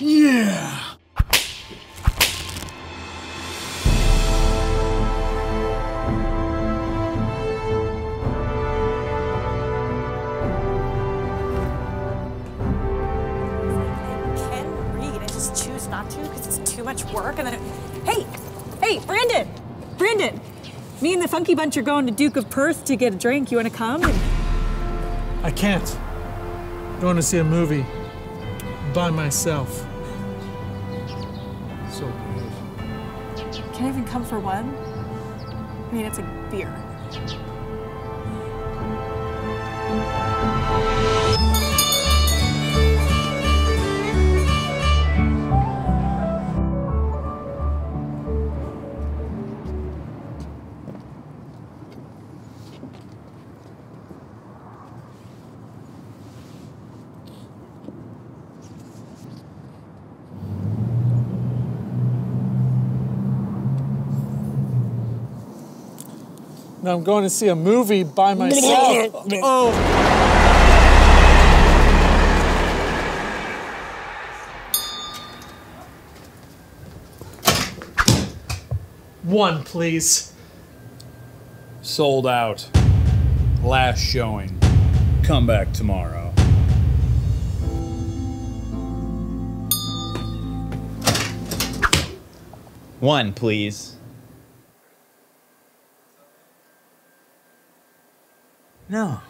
Yeah! i just choose not to because it's too much work. And then, hey, hey, Brandon, Brandon, me and the Funky Bunch are going to Duke of Perth to get a drink. You want to come? I can't. I want to see a movie by myself. So weird. can I even come for one? I mean, it's a beer. Now I'm going to see a movie by myself. oh. One, please. Sold out. Last showing. Come back tomorrow. One, please. No.